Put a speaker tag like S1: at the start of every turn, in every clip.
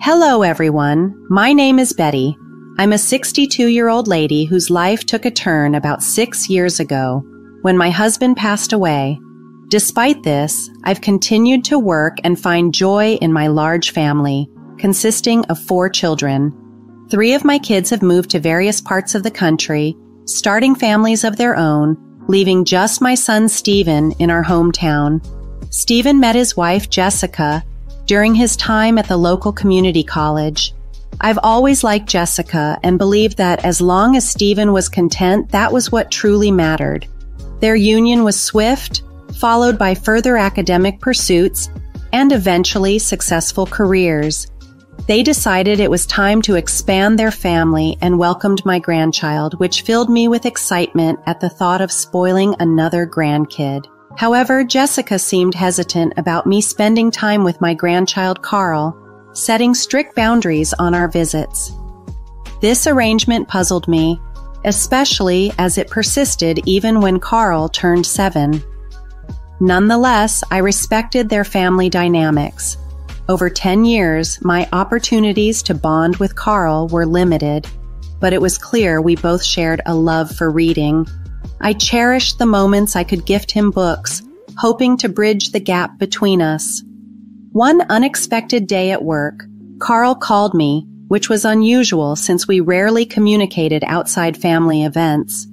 S1: Hello, everyone. My name is Betty. I'm a 62 year old lady whose life took a turn about six years ago when my husband passed away. Despite this, I've continued to work and find joy in my large family, consisting of four children. Three of my kids have moved to various parts of the country, starting families of their own, leaving just my son Steven in our hometown. Steven met his wife Jessica during his time at the local community college. I've always liked Jessica and believed that as long as Steven was content, that was what truly mattered. Their union was swift, followed by further academic pursuits and eventually successful careers. They decided it was time to expand their family and welcomed my grandchild, which filled me with excitement at the thought of spoiling another grandkid. However, Jessica seemed hesitant about me spending time with my grandchild Carl, setting strict boundaries on our visits. This arrangement puzzled me, especially as it persisted even when Carl turned seven. Nonetheless, I respected their family dynamics. Over 10 years, my opportunities to bond with Carl were limited, but it was clear we both shared a love for reading. I cherished the moments I could gift him books, hoping to bridge the gap between us. One unexpected day at work, Carl called me, which was unusual since we rarely communicated outside family events.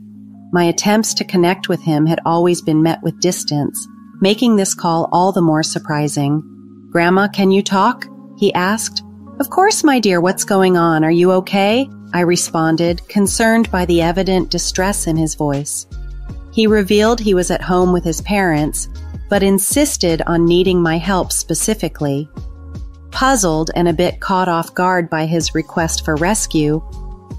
S1: My attempts to connect with him had always been met with distance, making this call all the more surprising. Grandma, can you talk? He asked. Of course, my dear, what's going on? Are you okay? I responded, concerned by the evident distress in his voice. He revealed he was at home with his parents, but insisted on needing my help specifically. Puzzled and a bit caught off guard by his request for rescue,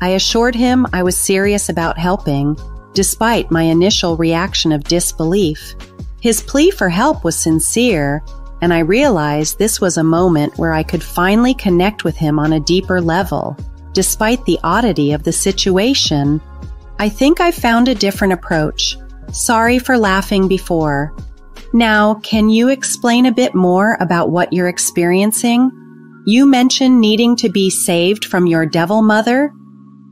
S1: I assured him I was serious about helping, despite my initial reaction of disbelief. His plea for help was sincere, and I realized this was a moment where I could finally connect with him on a deeper level. Despite the oddity of the situation, I think I found a different approach. Sorry for laughing before. Now, can you explain a bit more about what you're experiencing? You mentioned needing to be saved from your devil mother.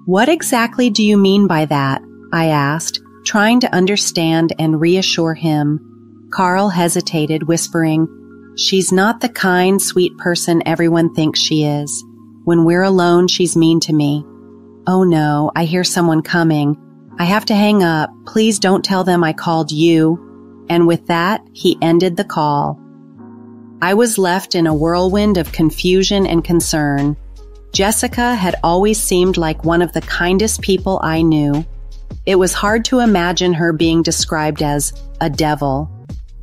S1: What exactly do you mean by that? I asked, trying to understand and reassure him. Carl hesitated, whispering, She's not the kind, sweet person everyone thinks she is. When we're alone, she's mean to me. Oh no, I hear someone coming. I have to hang up. Please don't tell them I called you. And with that, he ended the call. I was left in a whirlwind of confusion and concern. Jessica had always seemed like one of the kindest people I knew. It was hard to imagine her being described as a devil.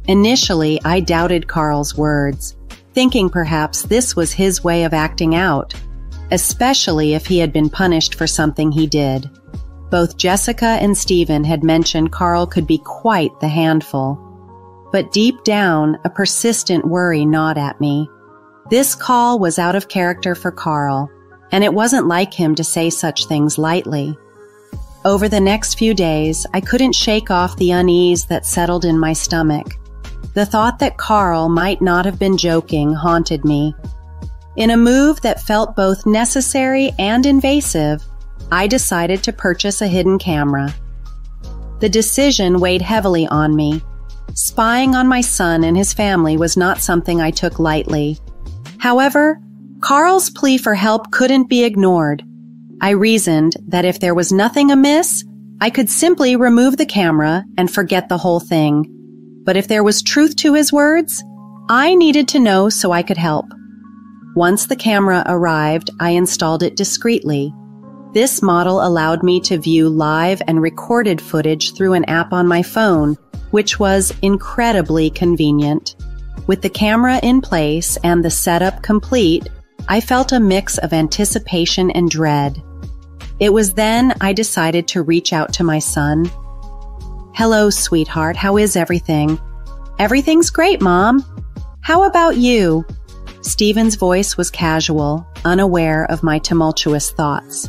S1: Initially, I doubted Carl's words, thinking perhaps this was his way of acting out, especially if he had been punished for something he did. Both Jessica and Steven had mentioned Carl could be quite the handful. But deep down, a persistent worry gnawed at me. This call was out of character for Carl, and it wasn't like him to say such things lightly. Over the next few days, I couldn't shake off the unease that settled in my stomach. The thought that Carl might not have been joking haunted me. In a move that felt both necessary and invasive, I decided to purchase a hidden camera. The decision weighed heavily on me. Spying on my son and his family was not something I took lightly. However, Carl's plea for help couldn't be ignored. I reasoned that if there was nothing amiss, I could simply remove the camera and forget the whole thing. But if there was truth to his words, I needed to know so I could help. Once the camera arrived, I installed it discreetly. This model allowed me to view live and recorded footage through an app on my phone, which was incredibly convenient. With the camera in place and the setup complete, I felt a mix of anticipation and dread. It was then I decided to reach out to my son Hello, sweetheart. How is everything? Everything's great, Mom. How about you? Steven's voice was casual, unaware of my tumultuous thoughts.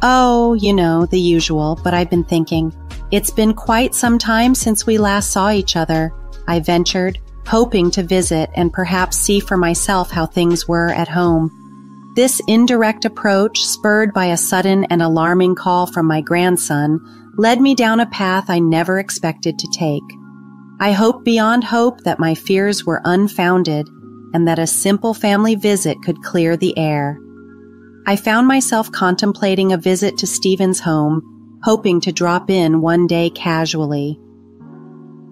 S1: Oh, you know, the usual, but I've been thinking. It's been quite some time since we last saw each other, I ventured, hoping to visit and perhaps see for myself how things were at home. This indirect approach, spurred by a sudden and alarming call from my grandson, led me down a path I never expected to take. I hoped beyond hope that my fears were unfounded and that a simple family visit could clear the air. I found myself contemplating a visit to Steven's home, hoping to drop in one day casually.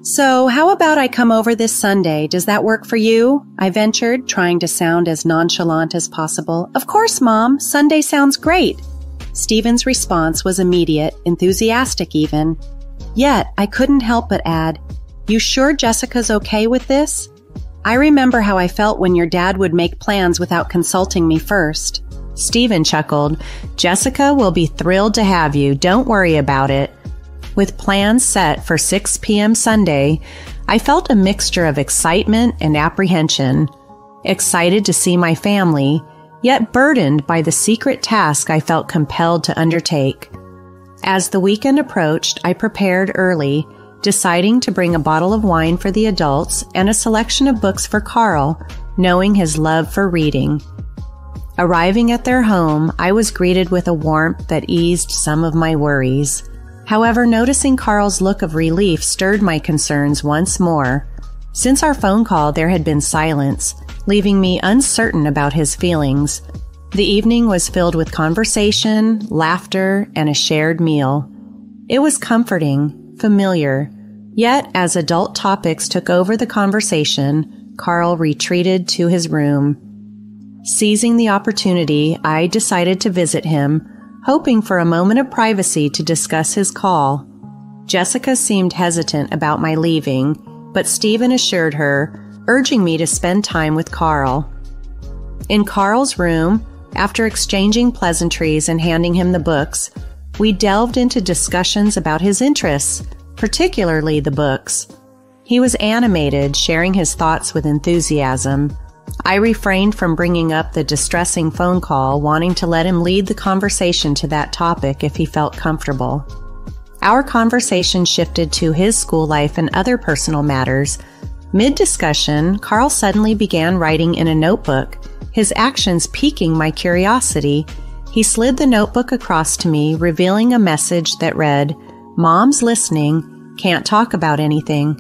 S1: So, how about I come over this Sunday? Does that work for you? I ventured, trying to sound as nonchalant as possible. Of course, Mom. Sunday sounds great. Steven's response was immediate, enthusiastic even. Yet, I couldn't help but add, You sure Jessica's okay with this? I remember how I felt when your dad would make plans without consulting me first.
S2: Steven chuckled, Jessica will be thrilled to have you. Don't worry about it. With plans set for 6 p.m. Sunday, I felt a mixture of excitement and apprehension. Excited to see my family, yet burdened by the secret task I felt compelled to undertake. As the weekend approached, I prepared early deciding to bring a bottle of wine for the adults and a selection of books for Carl, knowing his love for reading. Arriving at their home, I was greeted with a warmth that eased some of my worries. However, noticing Carl's look of relief stirred my concerns once more. Since our phone call, there had been silence, leaving me uncertain about his feelings. The evening was filled with conversation, laughter, and a shared meal. It was comforting, familiar, Yet, as adult topics took over the conversation, Carl retreated to his room. Seizing the opportunity, I decided to visit him, hoping for a moment of privacy to discuss his call. Jessica seemed hesitant about my leaving, but Steven assured her, urging me to spend time with Carl. In Carl's room, after exchanging pleasantries and handing him the books, we delved into discussions about his interests particularly the books. He was animated, sharing his thoughts with enthusiasm. I refrained from bringing up the distressing phone call, wanting to let him lead the conversation to that topic if he felt comfortable. Our conversation shifted to his school life and other personal matters. Mid discussion, Carl suddenly began writing in a notebook, his actions piquing my curiosity. He slid the notebook across to me, revealing a message that read, Mom's listening, can't talk about anything.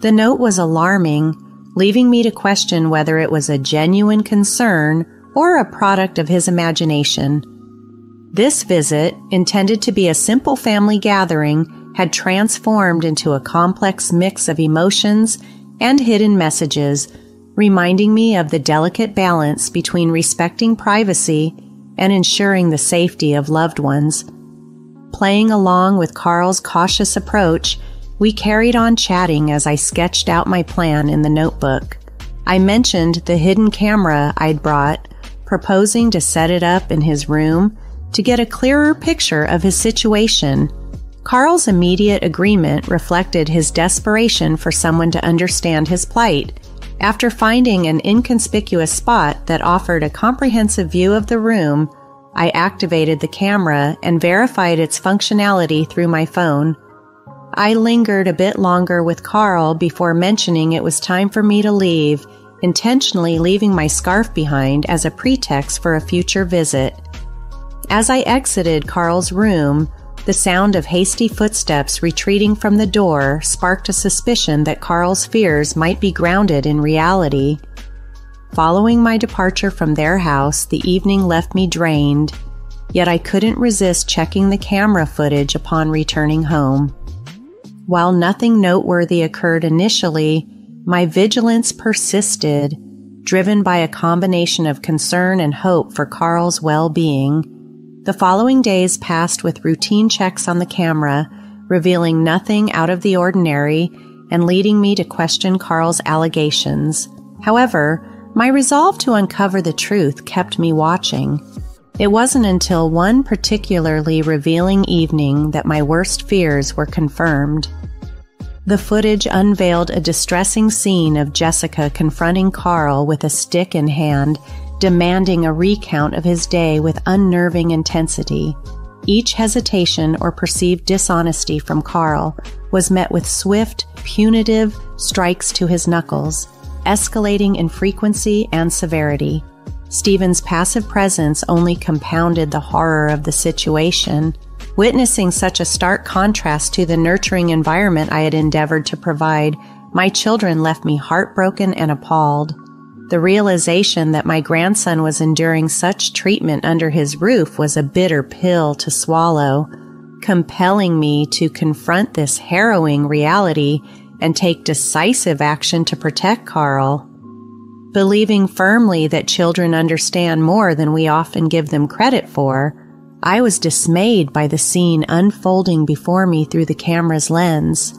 S2: The note was alarming, leaving me to question whether it was a genuine concern or a product of his imagination. This visit, intended to be a simple family gathering, had transformed into a complex mix of emotions and hidden messages, reminding me of the delicate balance between respecting privacy and ensuring the safety of loved ones. Playing along with Carl's cautious approach, we carried on chatting as I sketched out my plan in the notebook. I mentioned the hidden camera I'd brought, proposing to set it up in his room to get a clearer picture of his situation. Carl's immediate agreement reflected his desperation for someone to understand his plight. After finding an inconspicuous spot that offered a comprehensive view of the room, I activated the camera and verified its functionality through my phone. I lingered a bit longer with Carl before mentioning it was time for me to leave, intentionally leaving my scarf behind as a pretext for a future visit. As I exited Carl's room, the sound of hasty footsteps retreating from the door sparked a suspicion that Carl's fears might be grounded in reality. Following my departure from their house, the evening left me drained, yet I couldn't resist checking the camera footage upon returning home. While nothing noteworthy occurred initially, my vigilance persisted, driven by a combination of concern and hope for Carl's well being. The following days passed with routine checks on the camera, revealing nothing out of the ordinary and leading me to question Carl's allegations. However, my resolve to uncover the truth kept me watching. It wasn't until one particularly revealing evening that my worst fears were confirmed. The footage unveiled a distressing scene of Jessica confronting Carl with a stick in hand, demanding a recount of his day with unnerving intensity. Each hesitation or perceived dishonesty from Carl was met with swift, punitive strikes to his knuckles escalating in frequency and severity. Steven's passive presence only compounded the horror of the situation. Witnessing such a stark contrast to the nurturing environment I had endeavored to provide, my children left me heartbroken and appalled. The realization that my grandson was enduring such treatment under his roof was a bitter pill to swallow, compelling me to confront this harrowing reality and take decisive action to protect Carl. Believing firmly that children understand more than we often give them credit for, I was dismayed by the scene unfolding before me through the camera's lens.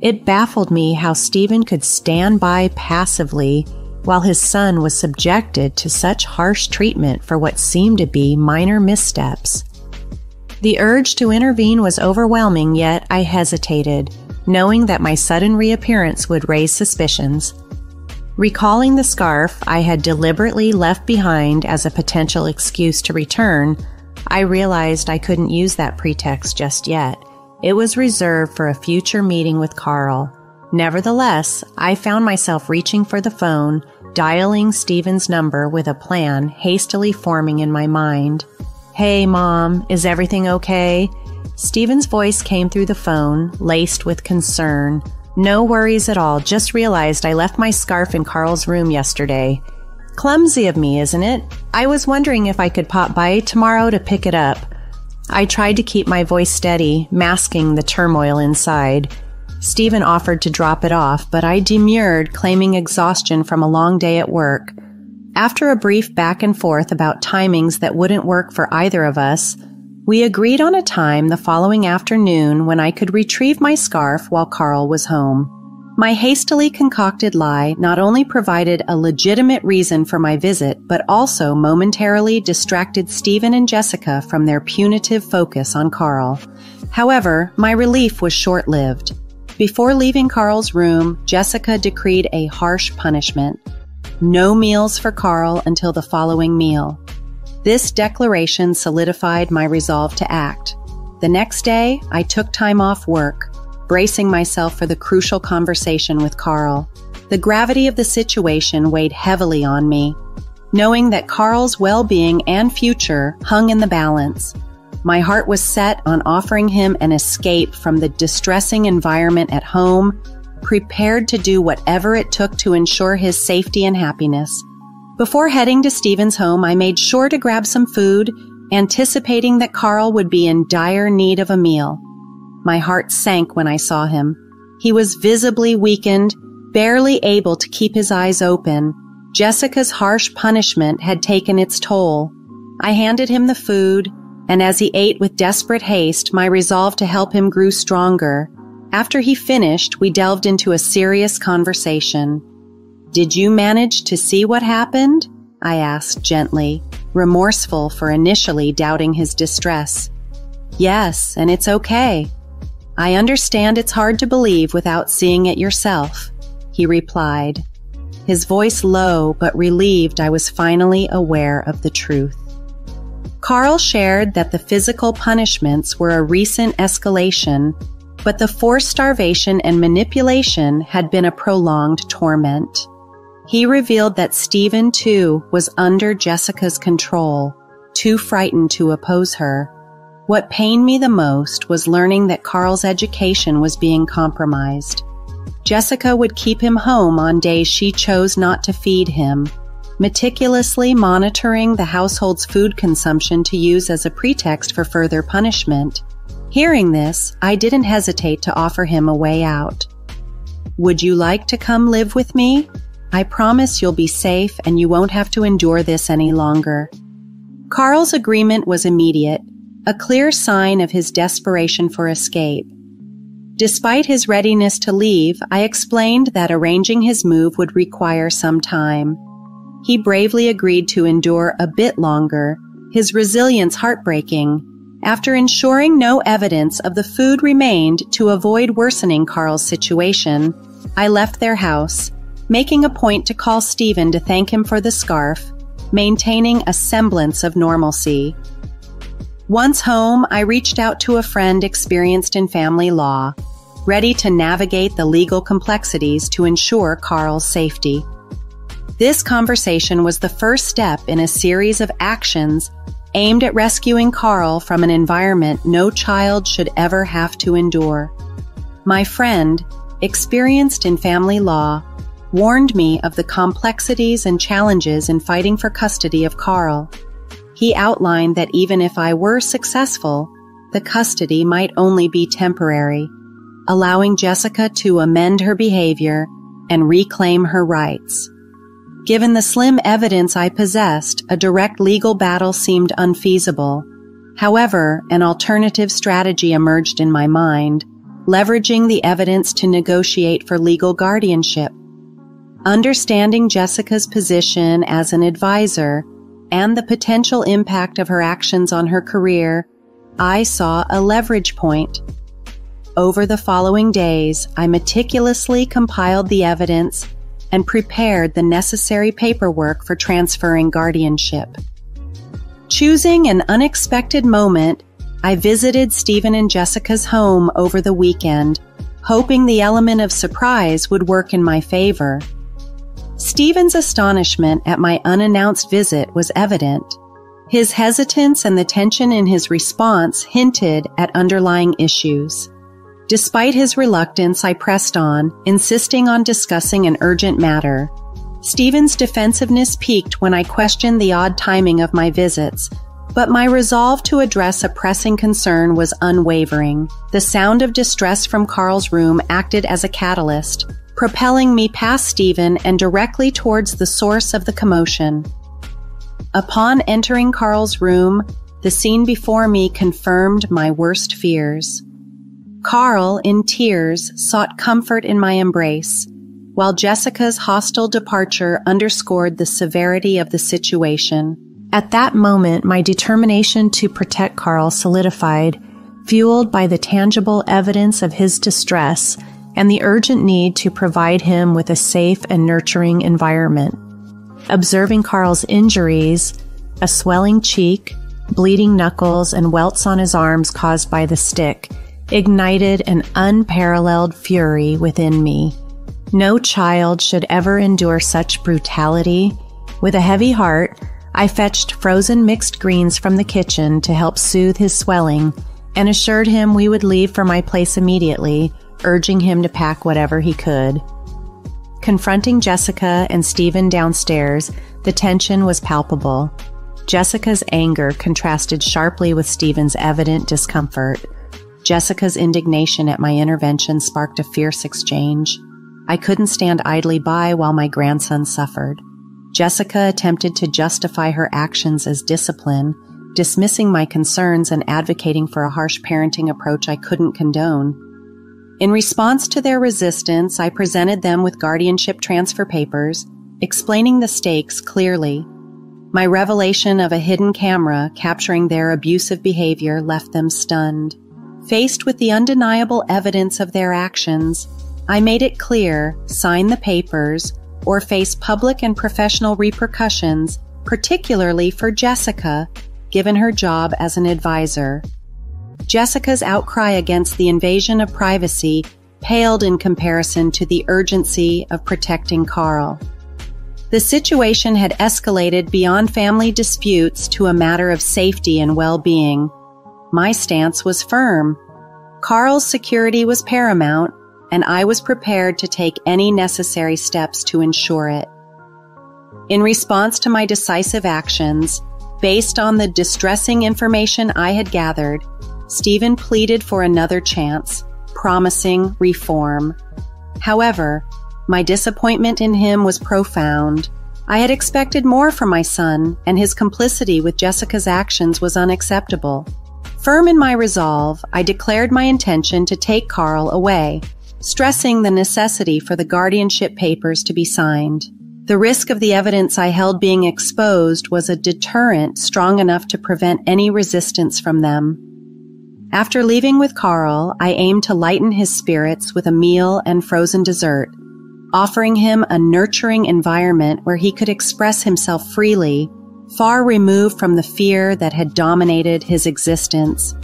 S2: It baffled me how Steven could stand by passively while his son was subjected to such harsh treatment for what seemed to be minor missteps. The urge to intervene was overwhelming, yet I hesitated, knowing that my sudden reappearance would raise suspicions. Recalling the scarf I had deliberately left behind as a potential excuse to return, I realized I couldn't use that pretext just yet. It was reserved for a future meeting with Carl. Nevertheless, I found myself reaching for the phone, dialing Steven's number with a plan hastily forming in my mind. Hey, Mom, is everything okay? Steven's voice came through the phone, laced with concern. No worries at all, just realized I left my scarf in Carl's room yesterday. Clumsy of me, isn't it? I was wondering if I could pop by tomorrow to pick it up. I tried to keep my voice steady, masking the turmoil inside. Steven offered to drop it off, but I demurred, claiming exhaustion from a long day at work. After a brief back and forth about timings that wouldn't work for either of us, we agreed on a time the following afternoon when I could retrieve my scarf while Carl was home. My hastily concocted lie not only provided a legitimate reason for my visit, but also momentarily distracted Steven and Jessica from their punitive focus on Carl. However, my relief was short lived. Before leaving Carl's room, Jessica decreed a harsh punishment. No meals for Carl until the following meal. This declaration solidified my resolve to act. The next day, I took time off work, bracing myself for the crucial conversation with Carl. The gravity of the situation weighed heavily on me. Knowing that Carl's well-being and future hung in the balance, my heart was set on offering him an escape from the distressing environment at home, prepared to do whatever it took to ensure his safety and happiness. Before heading to Steven's home, I made sure to grab some food, anticipating that Carl would be in dire need of a meal. My heart sank when I saw him. He was visibly weakened, barely able to keep his eyes open. Jessica's harsh punishment had taken its toll. I handed him the food, and as he ate with desperate haste, my resolve to help him grew stronger. After he finished, we delved into a serious conversation. Did you manage to see what happened? I asked gently, remorseful for initially doubting his distress. Yes, and it's okay. I understand it's hard to believe without seeing it yourself, he replied, his voice low but relieved I was finally aware of the truth. Carl shared that the physical punishments were a recent escalation, but the forced starvation and manipulation had been a prolonged torment. He revealed that Steven too was under Jessica's control, too frightened to oppose her. What pained me the most was learning that Carl's education was being compromised. Jessica would keep him home on days she chose not to feed him, meticulously monitoring the household's food consumption to use as a pretext for further punishment. Hearing this, I didn't hesitate to offer him a way out. Would you like to come live with me? I promise you'll be safe and you won't have to endure this any longer. Carl's agreement was immediate, a clear sign of his desperation for escape. Despite his readiness to leave, I explained that arranging his move would require some time. He bravely agreed to endure a bit longer, his resilience heartbreaking. After ensuring no evidence of the food remained to avoid worsening Carl's situation, I left their house, making a point to call Steven to thank him for the scarf, maintaining a semblance of normalcy. Once home, I reached out to a friend experienced in family law, ready to navigate the legal complexities to ensure Carl's safety.
S1: This conversation was the first step in a series of actions aimed at rescuing Carl from an environment no child should ever have to endure. My friend, experienced in family law, warned me of the complexities and challenges in fighting for custody of Carl. He outlined that even if I were successful, the custody might only be temporary, allowing Jessica to amend her behavior and reclaim her rights. Given the slim evidence I possessed, a direct legal battle seemed unfeasible. However, an alternative strategy emerged in my mind, leveraging the evidence to negotiate for legal guardianship. Understanding Jessica's position as an advisor and the potential impact of her actions on her career, I saw a leverage point. Over the following days, I meticulously compiled the evidence and prepared the necessary paperwork for transferring guardianship. Choosing an unexpected moment, I visited Steven and Jessica's home over the weekend, hoping the element of surprise would work in my favor. Steven's astonishment at my unannounced visit was evident. His hesitance and the tension in his response hinted at underlying issues. Despite his reluctance, I pressed on, insisting on discussing an urgent matter. Steven's defensiveness peaked when I questioned the odd timing of my visits, but my resolve to address a pressing concern was unwavering. The sound of distress from Carl's room acted as a catalyst, propelling me past Steven and directly towards the source of the commotion. Upon entering Carl's room, the scene before me confirmed my worst fears. Carl, in tears, sought comfort in my embrace, while Jessica's hostile departure underscored the severity of the situation. At that moment, my determination to protect Carl solidified, fueled by the tangible evidence of his distress and the urgent need to provide him with a safe and nurturing environment. Observing Carl's injuries, a swelling cheek, bleeding knuckles, and welts on his arms caused by the stick, ignited an unparalleled fury within me. No child should ever endure such brutality. With a heavy heart, I fetched frozen mixed greens from the kitchen to help soothe his swelling and assured him we would leave for my place immediately urging him to pack whatever he could. Confronting Jessica and Steven downstairs, the tension was palpable. Jessica's anger contrasted sharply with Steven's evident discomfort. Jessica's indignation at my intervention sparked a fierce exchange. I couldn't stand idly by while my grandson suffered. Jessica attempted to justify her actions as discipline, dismissing my concerns and advocating for a harsh parenting approach I couldn't condone. In response to their resistance, I presented them with guardianship transfer papers, explaining the stakes clearly. My revelation of a hidden camera capturing their abusive behavior left them stunned. Faced with the undeniable evidence of their actions, I made it clear sign the papers or face public and professional repercussions, particularly for Jessica, given her job as an advisor. Jessica's outcry against the invasion of privacy paled in comparison to the urgency of protecting Carl. The situation had escalated beyond family disputes to a matter of safety and well-being. My stance was firm. Carl's security was paramount, and I was prepared to take any necessary steps to ensure it. In response to my decisive actions, based on the distressing information I had gathered, Steven pleaded for another chance, promising reform. However, my disappointment in him was profound. I had expected more from my son, and his complicity with Jessica's actions was unacceptable. Firm in my resolve, I declared my intention to take Carl away, stressing the necessity for the guardianship papers to be signed. The risk of the evidence I held being exposed was a deterrent strong enough to prevent any resistance from them. After leaving with Carl, I aimed to lighten his spirits with a meal and frozen dessert, offering him a nurturing environment where he could express himself freely, far removed from the fear that had dominated his existence.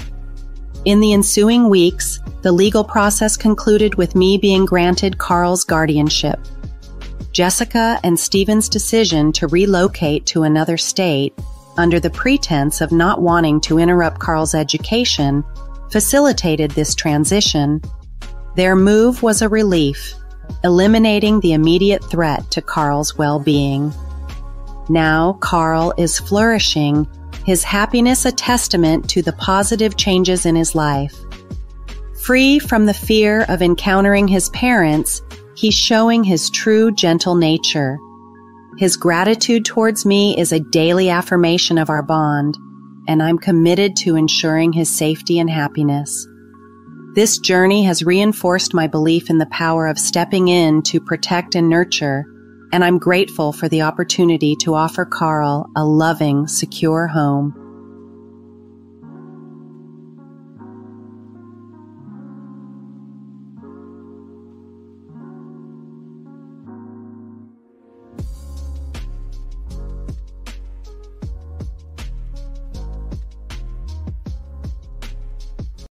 S1: In the ensuing weeks, the legal process concluded with me being granted Carl's guardianship. Jessica and Steven's decision to relocate to another state under the pretense of not wanting to interrupt Carl's education facilitated this transition. Their move was a relief, eliminating the immediate threat to Carl's well-being. Now Carl is flourishing, his happiness a testament to the positive changes in his life. Free from the fear of encountering his parents, he's showing his true gentle nature. His gratitude towards me is a daily affirmation of our bond, and I'm committed to ensuring his safety and happiness. This journey has reinforced my belief in the power of stepping in to protect and nurture, and I'm grateful for the opportunity to offer Carl a loving, secure home.